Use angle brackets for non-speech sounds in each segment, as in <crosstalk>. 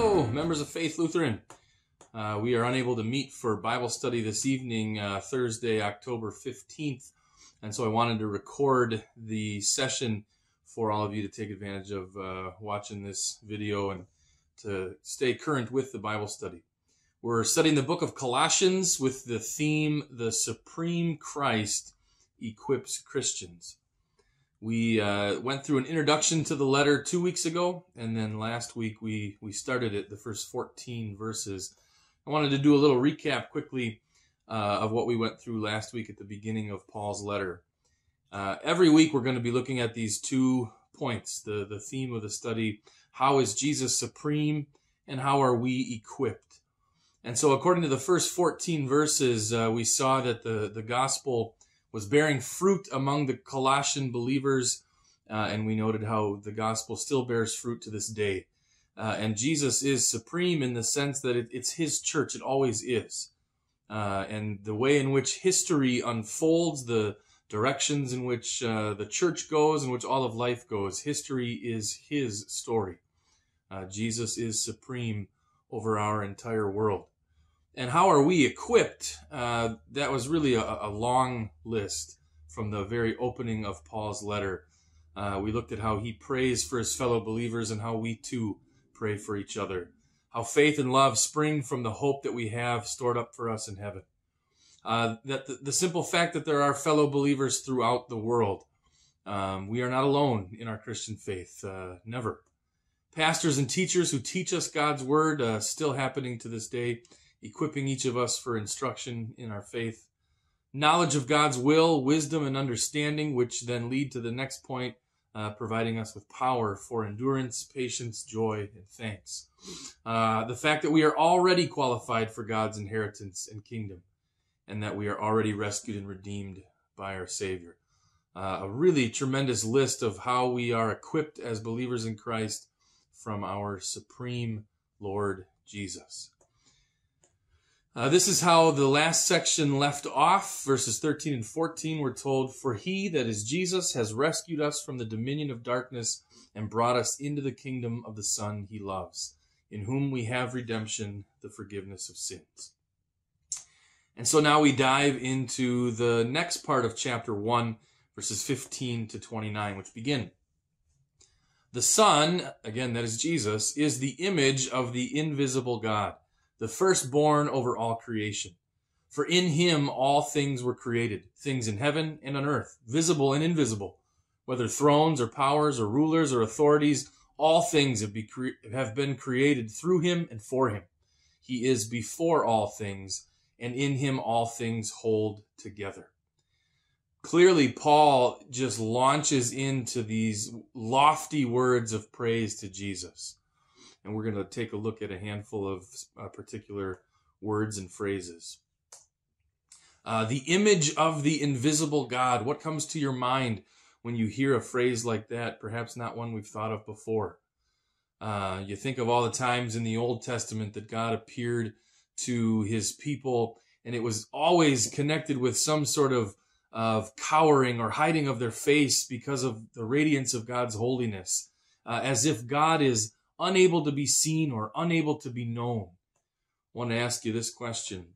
Hello, members of Faith Lutheran. Uh, we are unable to meet for Bible study this evening, uh, Thursday, October 15th. And so I wanted to record the session for all of you to take advantage of uh, watching this video and to stay current with the Bible study. We're studying the book of Colossians with the theme The Supreme Christ Equips Christians. We uh, went through an introduction to the letter two weeks ago, and then last week we, we started it, the first 14 verses. I wanted to do a little recap quickly uh, of what we went through last week at the beginning of Paul's letter. Uh, every week we're going to be looking at these two points the, the theme of the study how is Jesus supreme, and how are we equipped? And so, according to the first 14 verses, uh, we saw that the, the gospel was bearing fruit among the Colossian believers, uh, and we noted how the gospel still bears fruit to this day. Uh, and Jesus is supreme in the sense that it, it's his church, it always is. Uh, and the way in which history unfolds, the directions in which uh, the church goes, in which all of life goes, history is his story. Uh, Jesus is supreme over our entire world. And how are we equipped? Uh, that was really a, a, long list from the very opening of Paul's letter. Uh, we looked at how he prays for his fellow believers and how we too pray for each other. How faith and love spring from the hope that we have stored up for us in heaven. Uh, that the, the, simple fact that there are fellow believers throughout the world. Um, we are not alone in our Christian faith, uh, never pastors and teachers who teach us God's word, uh, still happening to this day, equipping each of us for instruction in our faith. Knowledge of God's will, wisdom, and understanding, which then lead to the next point, uh, providing us with power for endurance, patience, joy, and thanks. Uh, the fact that we are already qualified for God's inheritance and kingdom, and that we are already rescued and redeemed by our Savior. Uh, a really tremendous list of how we are equipped as believers in Christ from our supreme Lord Jesus. Uh, this is how the last section left off. Verses 13 and 14 were told, For he, that is Jesus, has rescued us from the dominion of darkness and brought us into the kingdom of the Son he loves, in whom we have redemption, the forgiveness of sins. And so now we dive into the next part of chapter 1, verses 15 to 29, which begin. The Son, again, that is Jesus, is the image of the invisible God, the firstborn over all creation. For in him all things were created, things in heaven and on earth, visible and invisible, whether thrones or powers or rulers or authorities, all things have, been created through him and for him. He is before all things, and in him all things hold together clearly Paul just launches into these lofty words of praise to Jesus. And we're going to take a look at a handful of uh, particular words and phrases. Uh, the image of the invisible God. What comes to your mind when you hear a phrase like that? Perhaps not one we've thought of before. Uh, you think of all the times in the Old Testament that God appeared to his people, and it was always connected with some sort of of cowering or hiding of their face because of the radiance of God's holiness, uh, as if God is unable to be seen or unable to be known. I want to ask you this question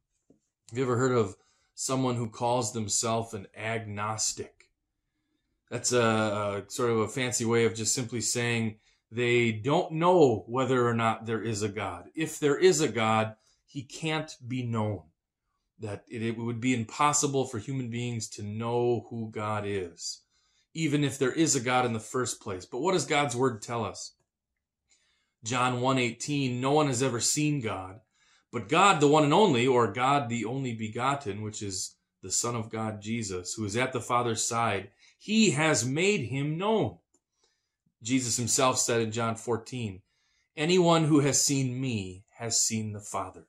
Have you ever heard of someone who calls themselves an agnostic? That's a, a sort of a fancy way of just simply saying they don't know whether or not there is a God. If there is a God, he can't be known that it, it would be impossible for human beings to know who God is, even if there is a God in the first place. But what does God's word tell us? John 1:18 No one has ever seen God, but God the one and only or God the only begotten, which is the son of God Jesus, who is at the Father's side, he has made him known. Jesus himself said in John 14, Anyone who has seen me has seen the Father.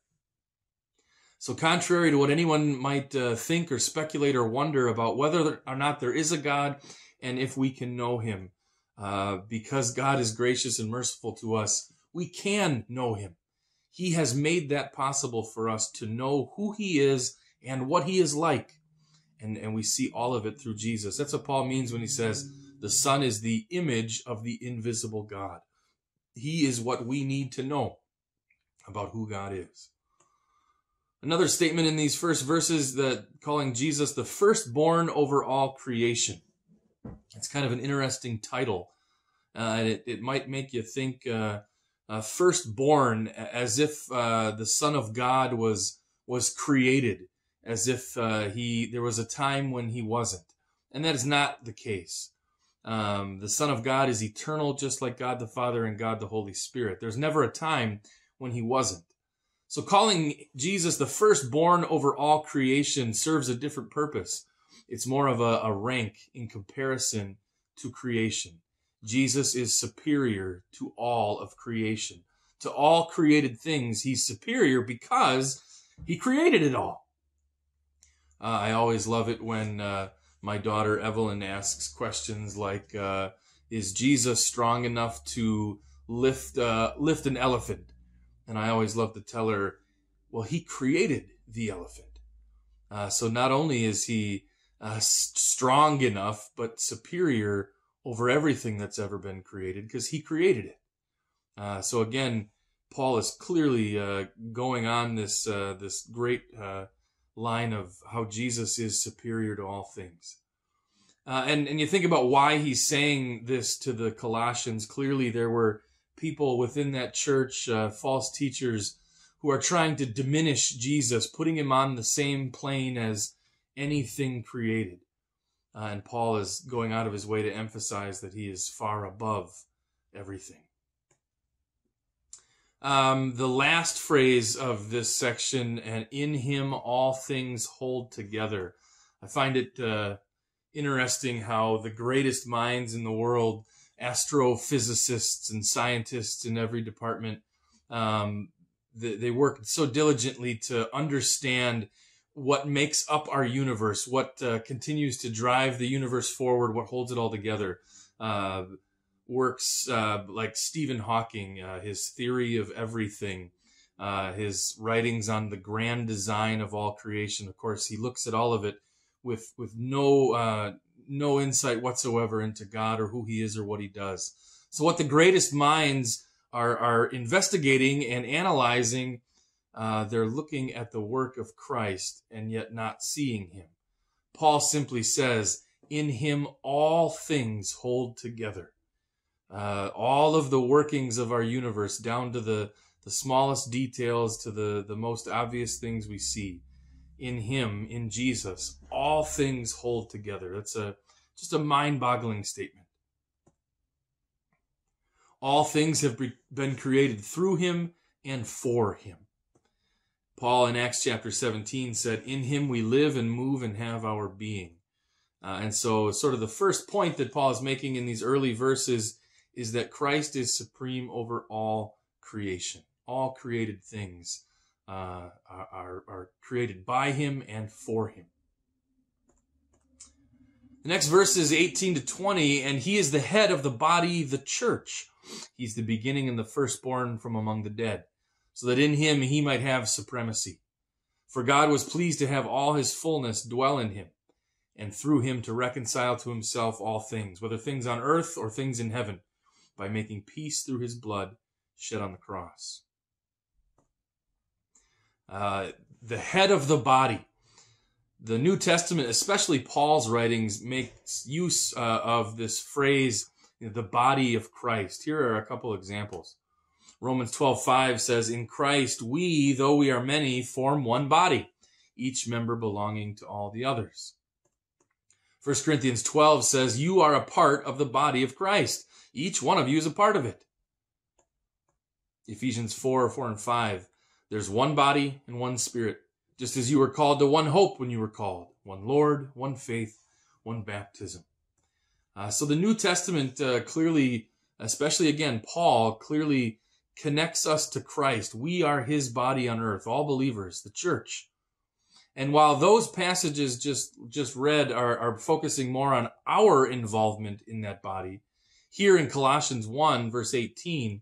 So, contrary to what anyone might uh, think or speculate or wonder about whether or not there is a God and if we can know him, uh, because God is gracious and merciful to us, we can know him. He has made that possible for us to know who he is and what he is like. And, and we see all of it through Jesus. That's what Paul means when he says the Son is the image of the invisible God. He is what we need to know. about who God is. Another statement in these first verses that calling Jesus the firstborn over all creation. It's kind of an interesting title. Uh, and it, it might make you think uh, uh, firstborn as if uh, the Son of God was was created, as if uh, he there was a time when he wasn't, and that is not the case. Um, the Son of God is eternal, just like God the Father and God the Holy Spirit. There's never a time when he wasn't. So calling Jesus the firstborn over all creation serves a different purpose. It's more of a, a rank in comparison to creation. Jesus is superior to all of creation. To all created things, he's superior because he created it all. Uh, I always love it when uh, my daughter Evelyn asks questions like, uh, "Is Jesus strong enough to lift uh, lift an elephant?" And I always love to tell her, well, he created the elephant. Uh, so not only is he uh, strong enough, but superior over everything that's ever been created because he created it. Uh, so again, Paul is clearly uh, going on this uh, this great uh, line of how Jesus is superior to all things. and and you think about why he's saying this to the Colossians. Clearly, there were people within that church, uh, false teachers, who are trying to diminish Jesus, putting him on the same plane as anything created. Uh, and Paul is going out of his way to emphasize that he is far above everything. Um, the last phrase of this section, and in him all things hold together. I find it uh, interesting how the greatest minds in the world astrophysicists and scientists in every department. Um, they, they work so diligently to understand what makes up our universe, what uh, continues to drive the universe forward, what holds it all together. Uh, works uh, like Stephen Hawking, uh, his theory of everything, uh, his writings on the grand design of all creation. Of course, he looks at all of it with with no uh, no insight whatsoever into God or who he is or what he does. So what the greatest minds are, are investigating and analyzing, uh, they're looking at the work of Christ and yet not seeing him. Paul simply says, in him all things hold together. Uh, all of the workings of our universe down to the, the smallest details to the, the most obvious things we see in him, in Jesus, all things hold together. That's a just a mind-boggling statement. All things have been created through him and for him. Paul in Acts chapter 17 said, In him we live and move and have our being. Uh, and so, sort of the first point that Paul is making in these early verses is that Christ is supreme over all creation. All created things uh, are, are created by him and for him. The next verse is 18 to 20, and he is the head of the body, the church. He's the beginning and the firstborn from among the dead, so that in him he might have supremacy. For God was pleased to have all his fullness dwell in him, and through him to reconcile to himself all things, whether things on earth or things in heaven, by making peace through his blood shed on the cross. Uh, the head of the body. The New Testament, especially Paul's writings, makes use uh, of this phrase, you know, the body of Christ. Here are a couple examples. Romans 12:5 says, "In Christ we, though we are many, form one body, each member belonging to all the others." 1 Corinthians 12 says, "You are a part of the body of Christ. Each one of you is a part of it." Ephesians 4, 4 and 5 there's one body and one spirit, just as you were called to one hope when you were called, one Lord, one faith, one baptism. Uh, so the New Testament uh, clearly, especially again, Paul clearly connects us to Christ. We are his body on earth, all believers, the church. And while those passages just, just read are, are focusing more on our involvement in that body, here in Colossians 1, verse 18,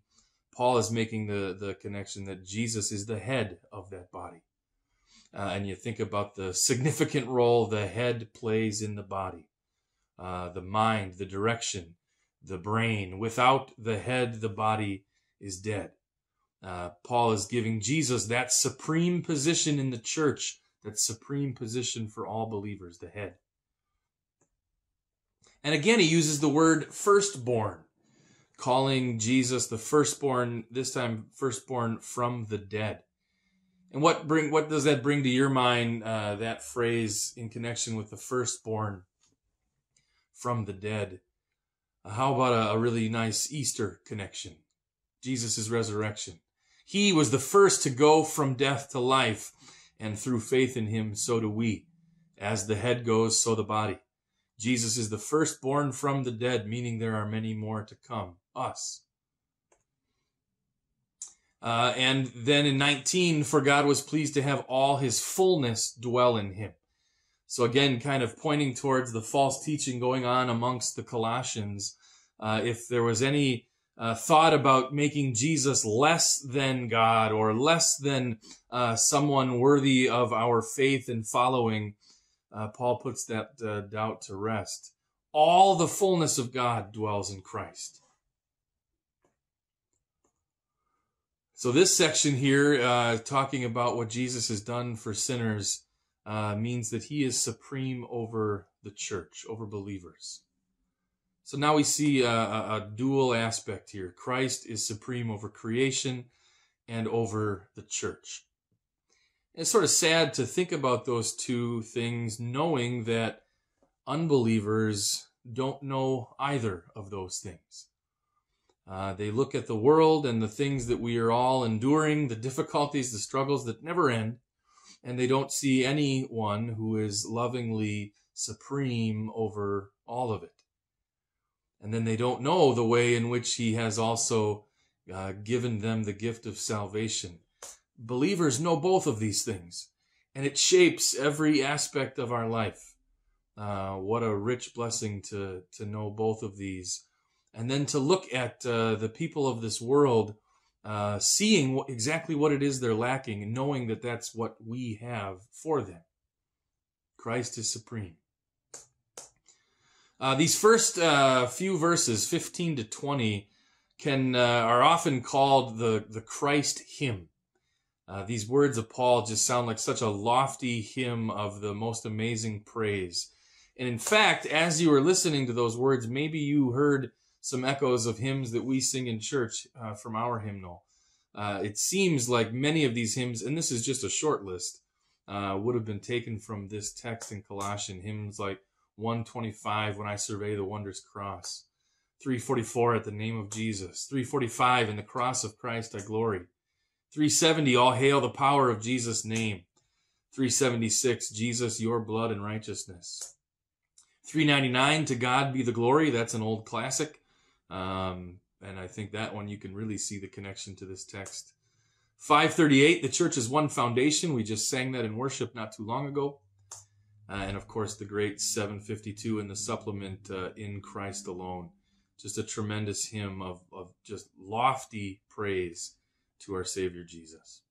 Paul is making the, the connection that Jesus is the head of that body. Uh, and you think about the significant role the head plays in the body uh, the mind, the direction, the brain. Without the head, the body is dead. Uh, Paul is giving Jesus that supreme position in the church, that supreme position for all believers, the head. And again, he uses the word firstborn, calling Jesus the firstborn, this time firstborn from the dead. And what bring what does that bring to your mind? Uh, that phrase in connection with the firstborn from the dead. Uh, how about a, a really nice Easter connection? Jesus' resurrection. He was the first to go from death to life, and through faith in him, so do we. As the head goes, so the body. Jesus is the firstborn from the dead, meaning there are many more to come. Us. Uh, and then in 19, for God was pleased to have all his fullness dwell in him. So again, kind of pointing towards the false teaching going on amongst the Colossians. Uh, if there was any uh, thought about making Jesus less than God or less than uh, someone worthy of our faith and following, uh, Paul puts that uh, doubt to rest. All the fullness of God dwells in Christ. So this section here, uh, talking about what Jesus has done for sinners, uh, means that he is supreme over the church, over believers. So now we see a, a, a dual aspect here. Christ is supreme over creation and over the church. It's sort of sad to think about those two things, knowing that unbelievers don't know either of those things. Uh, they look at the world and the things that we are all enduring, the difficulties, the struggles that never end, and they don't see anyone who is lovingly supreme over all of it. And then they don't know the way in which He has also uh, given them the gift of salvation. Believers know both of these things, and it shapes every aspect of our life. Uh, what a rich blessing to, to know both of these and then to look at uh, the people of this world uh, seeing exactly what it is they're lacking and knowing that that's what we have for them. Christ is supreme. Uh, these first uh, few verses, 15 to 20, can uh, are often called the, the Christ hymn. Uh, these words of Paul just sound like such a lofty hymn of the most amazing praise. And in fact, as you were listening to those words, maybe you heard some echoes of hymns that we sing in church uh, from our hymnal. Uh, it seems like many of these hymns, and this is just a short list, would have been taken from this text in Colossian. Hymns like 125, When I Survey the Wondrous Cross, 344, At the Name of Jesus, 345, In the Cross of Christ I Glory, 370, All Hail the Power of Jesus' Name, 376, Jesus, Your Blood and Righteousness. 399 to God be the glory that's an old classic um, and I think that one you can really see the connection to this text. 538, the church is one foundation. We just sang that in worship not too long ago. Uh, and of course, the great 752 in the supplement, uh, In Christ Alone. Just a tremendous hymn of, of just lofty praise to our Savior Jesus.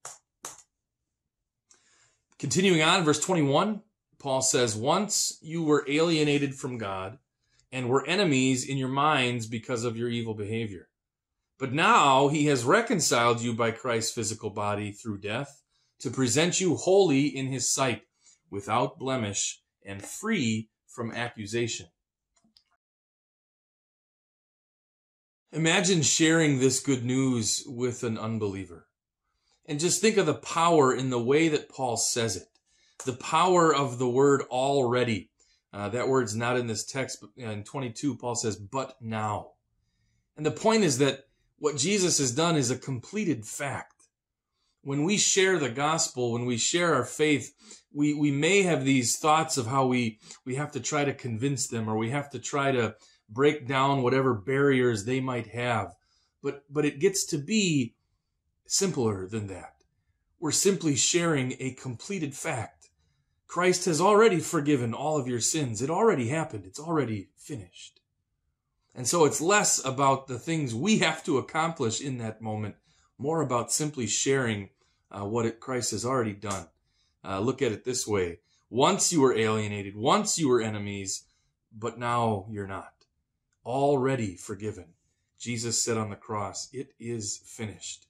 Continuing on, verse 21, Paul says, Once you were alienated from God and were enemies in your minds because of your evil behavior. But now he has reconciled you by Christ's physical body through death to present you holy in his sight, without blemish and free from accusation. Imagine sharing this good news with an unbeliever. And just think of the power in the way that Paul says it. The power of the word already uh, that word's not in this text, but in 22, Paul says, but now. And the point is that what Jesus has done is a completed fact. When we share the gospel, when we share our faith, we, we may have these thoughts of how we, we have to try to convince them or we have to try to break down whatever barriers they might have. But, but it gets to be simpler than that. We're simply sharing a completed fact. Christ has already forgiven all of your sins. It already happened. It's already finished. And so it's less about the things we have to accomplish in that moment, more about simply sharing uh, what it, Christ has already done. Uh, look at it this way. Once you were alienated, once you were enemies, but now you're not. Already forgiven. Jesus said on the cross, it is finished.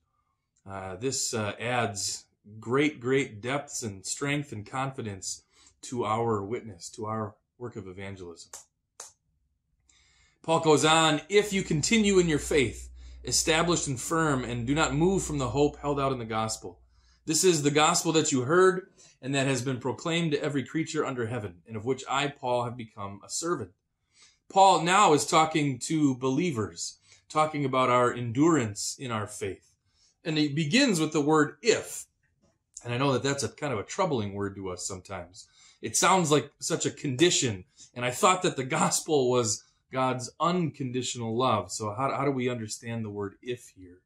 uh, this uh, adds great, great depths and strength and confidence to our witness, to our work of evangelism. Paul goes on, if you continue in your faith, established and firm, and do not move from the hope held out in the gospel. This is the gospel that you heard and that has been proclaimed to every creature under heaven, and of which I, Paul, have become a servant. Paul now is talking to believers, talking about our endurance in our faith. And he begins with the word if. And I know that that's a kind of a troubling word to us sometimes. It sounds like such a condition. And I thought that the gospel was God's unconditional love. So how, how do we understand the word if here?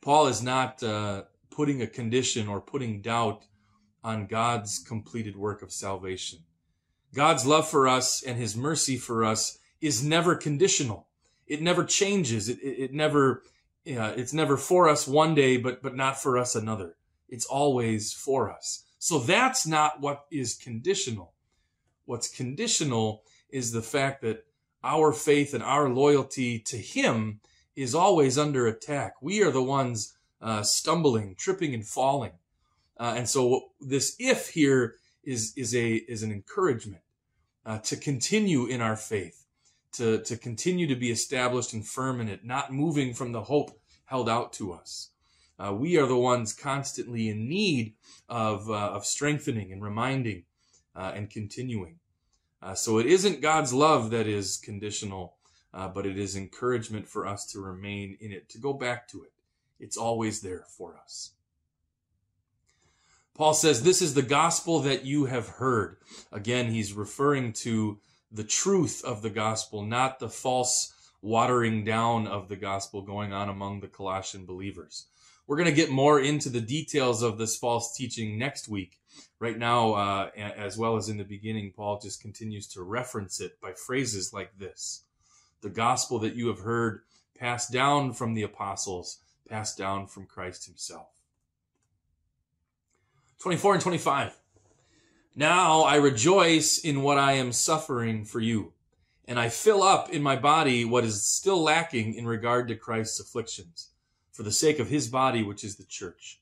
Paul is not uh, putting a condition or putting doubt on God's completed work of salvation. God's love for us and his mercy for us is never conditional. It never changes. It, it, it never, uh, it's never for us one day, but, but not for us another. It's always for us. So that's not what is conditional. What's conditional is the fact that our faith and our loyalty to Him is always under attack. We are the ones uh, stumbling, tripping, and falling. Uh, and so this if here is is a is an encouragement uh, to continue in our faith, to to continue to be established and firm in it, not moving from the hope held out to us. Uh, we are the ones constantly in need of uh, of strengthening and reminding uh, and continuing. Uh, so it isn't God's love that is conditional, uh, but it is encouragement for us to remain in it, to go back to it. It's always there for us. Paul says, This is the gospel that you have heard. Again, he's referring to the truth of the gospel, not the false watering down of the gospel going on among the Colossian believers. We're going to get more into the details of this false teaching next week. Right now, uh, as well as in the beginning, Paul just continues to reference it by phrases like this The gospel that you have heard passed down from the apostles, passed down from Christ himself. 24 and 25. Now I rejoice in what I am suffering for you, and I fill up in my body what is still lacking in regard to Christ's afflictions for the sake of his body, which is the church.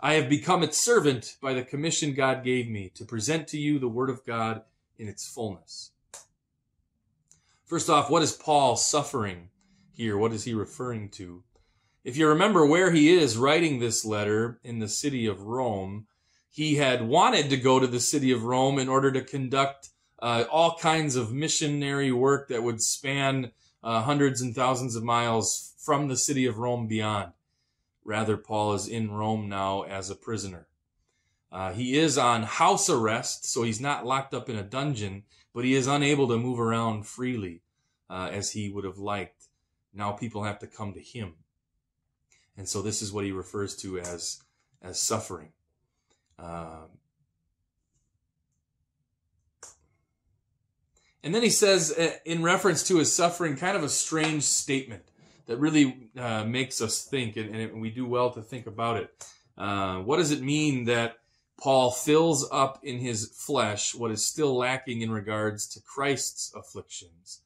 I have become its servant by the commission God gave me to present to you the word of God in its fullness. First off, what is Paul suffering here? What is he referring to? If you remember where he is writing this letter in the city of Rome, he had wanted to go to the city of Rome in order to conduct uh, all kinds of missionary work that would span uh, hundreds and thousands of miles from the city of Rome beyond. Rather, Paul is in Rome now as a prisoner. Uh, he is on house arrest, so he's not locked up in a dungeon, but he is unable to move around freely uh, as he would have liked. Now people have to come to him. And so this is what he refers to as, as suffering. Um, and then he says, uh, in reference to his suffering, kind of a strange statement that really uh, makes us think, and, and, we do well to think about it. Uh, what does it mean that Paul fills up in his flesh what is still lacking in regards to Christ's afflictions?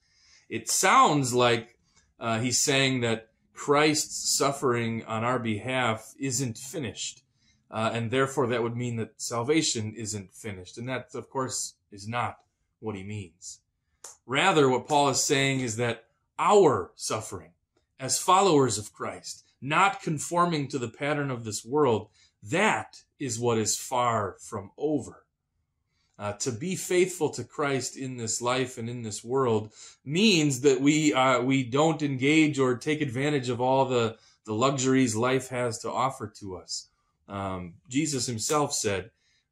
It sounds like uh, he's saying that Christ's suffering on our behalf isn't finished. Uh, and therefore, that would mean that salvation isn't finished. And that, of course, is not what he means. Rather, what Paul is saying is that our suffering, as followers of Christ, not conforming to the pattern of this world, that is what is far from over. Uh, to be faithful to Christ in this life and in this world means that we uh, we don't engage or take advantage of all the the luxuries life has to offer to us. Um, Jesus himself said,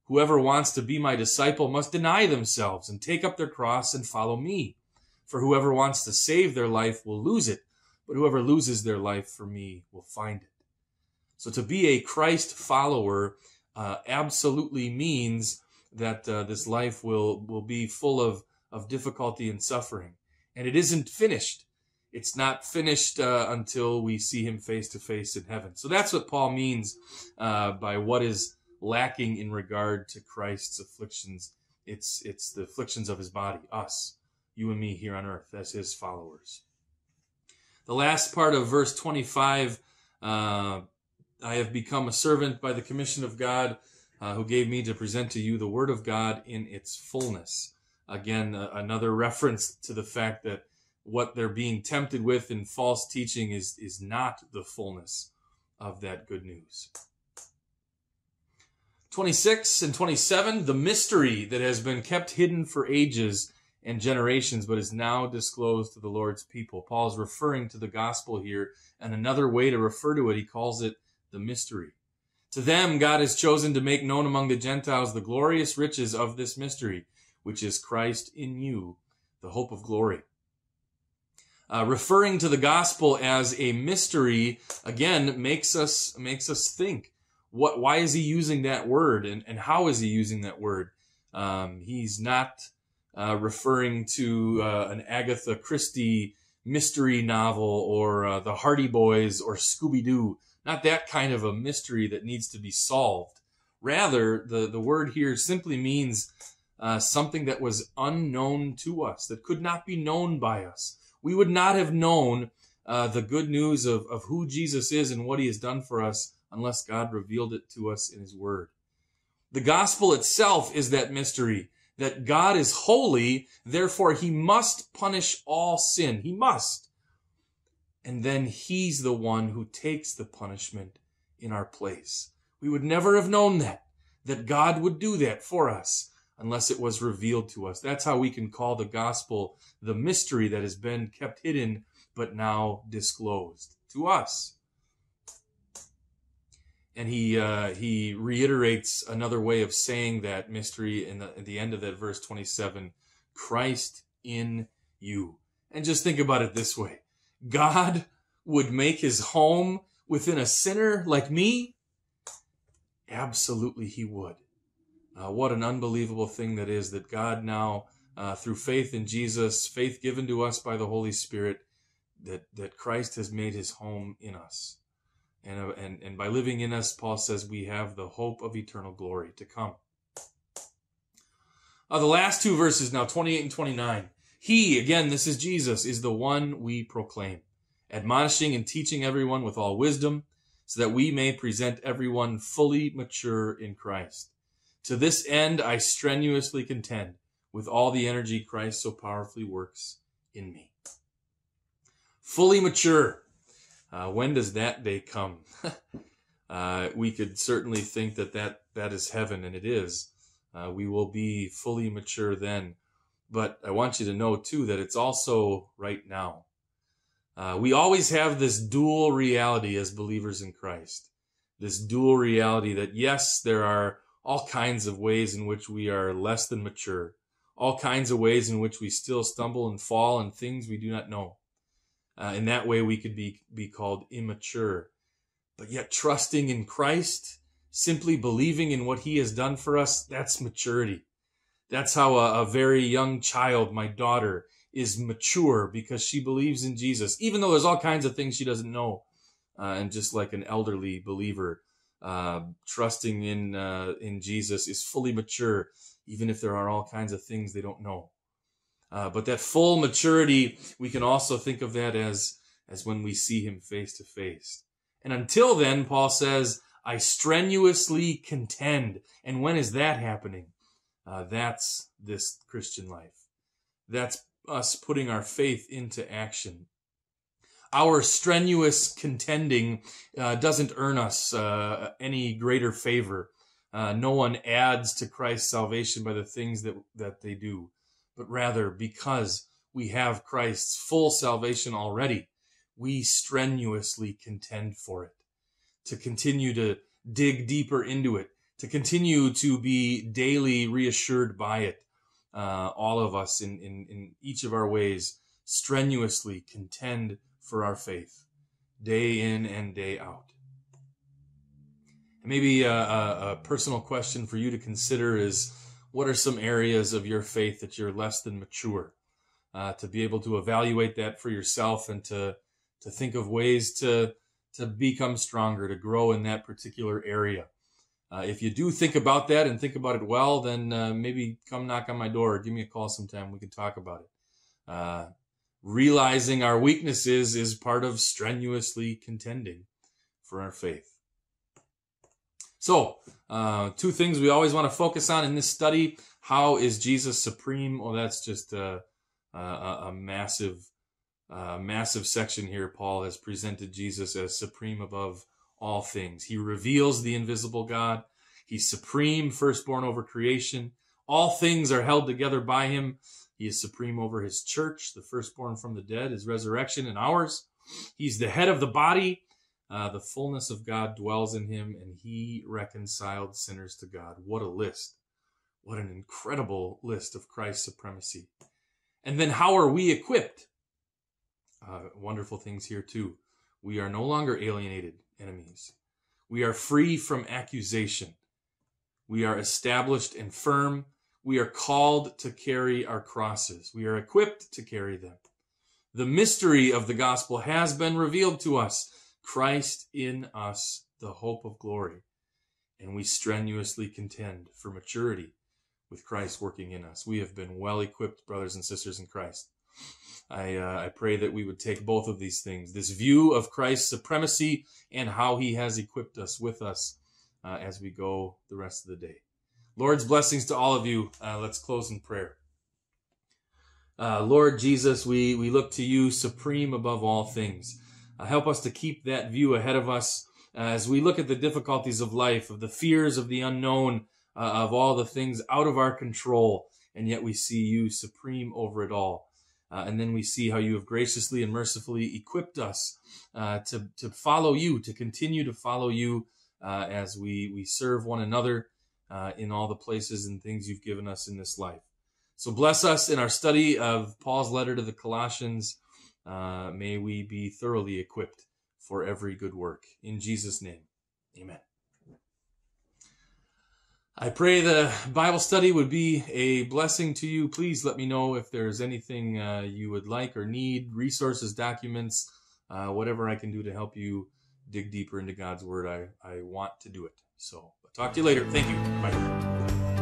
"Whoever wants to be my disciple must deny themselves and take up their cross and follow me. For whoever wants to save their life will lose it, but whoever loses their life for me will find it. So to be a Christ follower uh, absolutely means that uh, this life will, will be full of, of difficulty and suffering. And it isn't finished. It's not finished uh, until we see him face to face in heaven. So that's what Paul means uh, by what is lacking in regard to Christ's afflictions. It's, it's the afflictions of his body, us, you and me here on earth as his followers. The last part of verse 25 uh, I have become a servant by the commission of God, uh, who gave me to present to you the word of God in its fullness. Again, uh, another reference to the fact that what they're being tempted with in false teaching is, is not the fullness of that good news. 26 and 27, the mystery that has been kept hidden for ages and generations, but is now disclosed to the Lord's people. Paul is referring to the gospel here, and another way to refer to it, he calls it the mystery. To them, God has chosen to make known among the Gentiles the glorious riches of this mystery, which is Christ in you, the hope of glory. Uh, referring to the gospel as a mystery again makes us makes us think what why is he using that word and, and how is he using that word um, he's not uh, referring to uh, an agatha christie mystery novel or uh, the hardy boys or scooby-doo. Not that kind of a mystery that needs to be solved. Rather the, the word here simply means uh, something that was unknown to us that could not be known by us. We would not have known uh, the good news of, of who Jesus is and what he has done for us unless God revealed it to us in his word. The gospel itself is that mystery that God is holy, therefore he must punish all sin. He must. And then he's the one who takes the punishment in our place. We would never have known that, that God would do that for us unless it was revealed to us. That's how we can call the gospel the mystery that has been kept hidden but now disclosed to us. And he uh, he reiterates another way of saying that mystery in the, at the end of that verse 27 Christ in you. And just think about it this way God would make his home within a sinner like me? Absolutely, he would. Uh, what an unbelievable thing that is that God now, uh, through faith in Jesus, faith given to us by the Holy Spirit, that, that Christ has made his home in us. And, uh, and, and by living in us, Paul says we have the hope of eternal glory to come. Uh, the last two verses now, 28 and 29. He, again, this is Jesus, is the one we proclaim, admonishing and teaching everyone with all wisdom, so that we may present everyone fully mature in Christ. To this end, I strenuously contend with all the energy Christ so powerfully works in me. Fully mature. Uh, when does that day come? <laughs> uh, we could certainly think that, that that is heaven, and it is. Uh, we will be fully mature then. But I want you to know, too, that it's also right now. Uh, we always have this dual reality as believers in Christ. This dual reality that, yes, there are all kinds of ways in which we are less than mature, all kinds of ways in which we still stumble and fall and things we do not know. Uh, in that way, we could be, be called immature. But yet, trusting in Christ, simply believing in what He has done for us, that's maturity. That's how a, a very young child, my daughter, is mature because she believes in Jesus, even though there's all kinds of things she doesn't know. Uh, and just like an elderly believer, uh, trusting in uh, in Jesus is fully mature, even if there are all kinds of things they don't know. Uh, but that full maturity, we can also think of that as as when we see Him face to face. And until then, Paul says, "I strenuously contend." And when is that happening? Uh, that's this Christian life. That's us putting our faith into action our strenuous contending uh, doesn't earn us uh, any greater favor. Uh, no one adds to Christ's salvation by the things that, that they do, but rather because we have Christ's full salvation already, we strenuously contend for it, to continue to dig deeper into it, to continue to be daily reassured by it. Uh, all of us in, in, in each of our ways strenuously contend for our faith, day in and day out. Maybe a, a, a personal question for you to consider is what are some areas of your faith that you're less than mature? Uh, to be able to evaluate that for yourself and to to think of ways to to become stronger, to grow in that particular area. Uh, if you do think about that and think about it well, then uh, maybe come knock on my door or give me a call sometime. We can talk about it. Uh, realizing our weaknesses is part of strenuously contending for our faith. So, uh, two things we always want to focus on in this study. How is Jesus supreme? Well, that's just a, a, a massive, massive section here. Paul has presented Jesus as supreme above all things. He reveals the invisible God. He's supreme, firstborn over creation. All things are held together by him. He is supreme over his church, the firstborn from the dead, his resurrection and ours. He's the head of the body. Uh, the fullness of God dwells in him, and he reconciled sinners to God. What a list! What an incredible list of Christ's supremacy. And then, how are we equipped? Uh, wonderful things here, too. We are no longer alienated enemies. We are free from accusation. We are established and firm. We are called to carry our crosses. We are equipped to carry them. The mystery of the gospel has been revealed to us Christ in us, the hope of glory. And we strenuously contend for maturity with Christ working in us. We have been well equipped, brothers and sisters in Christ. I, uh, I pray that we would take both of these things this view of Christ's supremacy and how he has equipped us with us uh, as we go the rest of the day. Lord's blessings to all of you. Uh, let's close in prayer. Uh, Lord Jesus, we, we look to you supreme above all things. Uh, help us to keep that view ahead of us uh, as we look at the difficulties of life, of the fears of the unknown, uh, of all the things out of our control, and yet we see you supreme over it all. Uh, and then we see how you have graciously and mercifully equipped us uh, to, to follow you, to continue to follow you as we, we serve one another in all the places and things you've given us in this life. So bless us in our study of Paul's letter to the Colossians. Uh, may we be thoroughly equipped for every good work. In Jesus' name, amen. I pray the Bible study would be a blessing to you. Please let me know if there's anything uh, you would like or need, resources, documents, uh, whatever I can do to help you dig deeper into God's Word. I, I want to do it. So, talk to you later. Thank you. Bye.